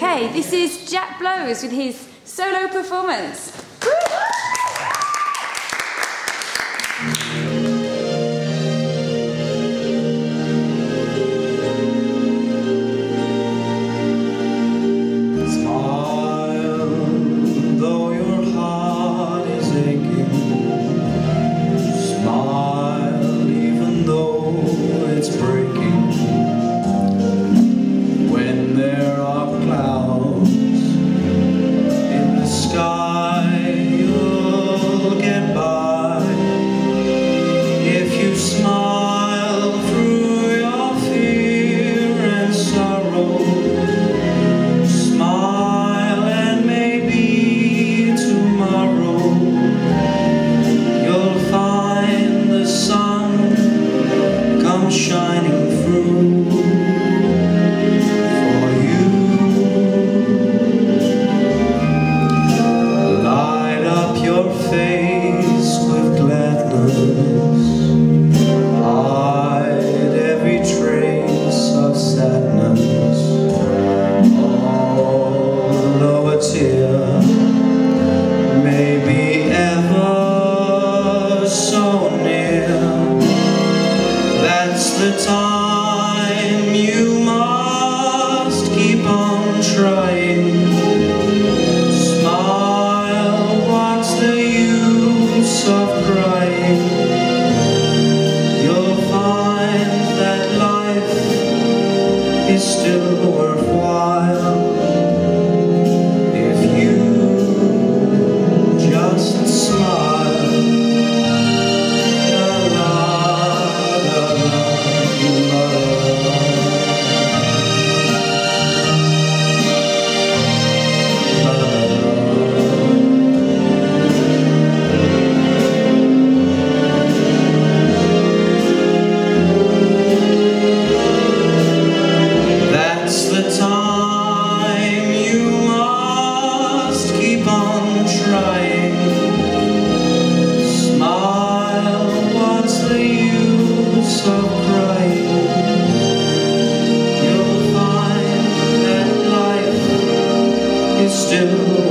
Okay, this is Jack Blows with his solo performance. the time you must keep on trying. Smile, what's the use of crying. You'll find that life is still still